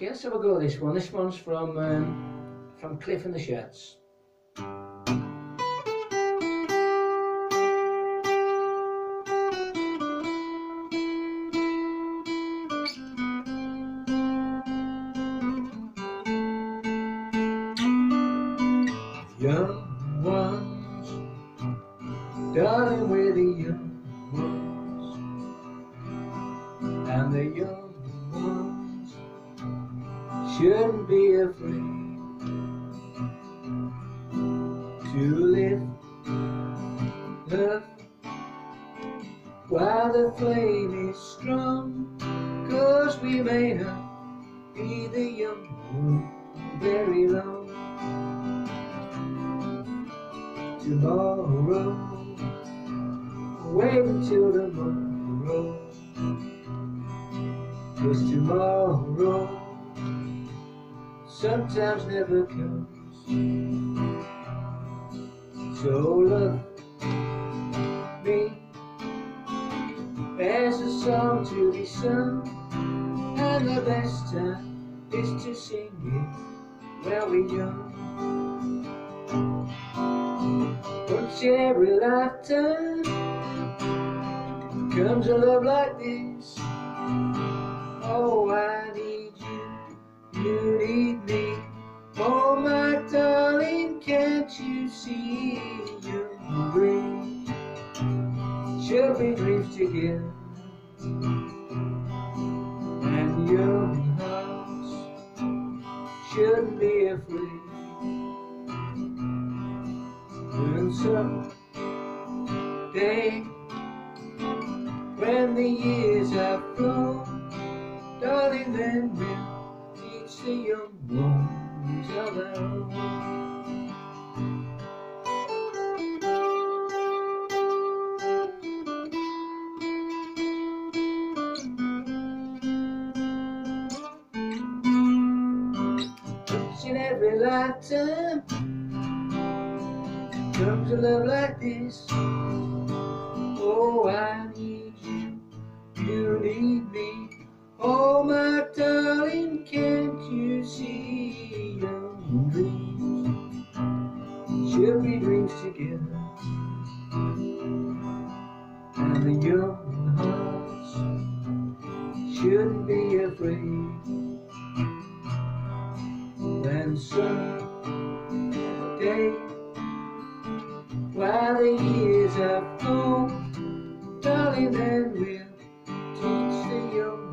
Okay, let's have a go at this one. This one's from um, from Cliff and the Sheds. Young ones, darling, we're the young ones, and the young shouldn't be afraid to live love while the flame is strong, cause we may not be the young very long. tomorrow. Wait until tomorrow. Cause tomorrow sometimes never comes. So love me as a song to be sung, and the best time is to sing it while we're young. Once every lifetime comes a love like this. Darling, you see you dream? Should be dreams together, and young hearts shouldn't be afraid. And someday, when the years have flown, darling, then we'll teach the young ones of our own. Every lifetime comes a love like this. Oh, I need you, you need me. Oh, my darling, can't you see young dreams should be dreams together? And the young hearts shouldn't be afraid concern day, While the years have flown, darling, then we'll teach the young.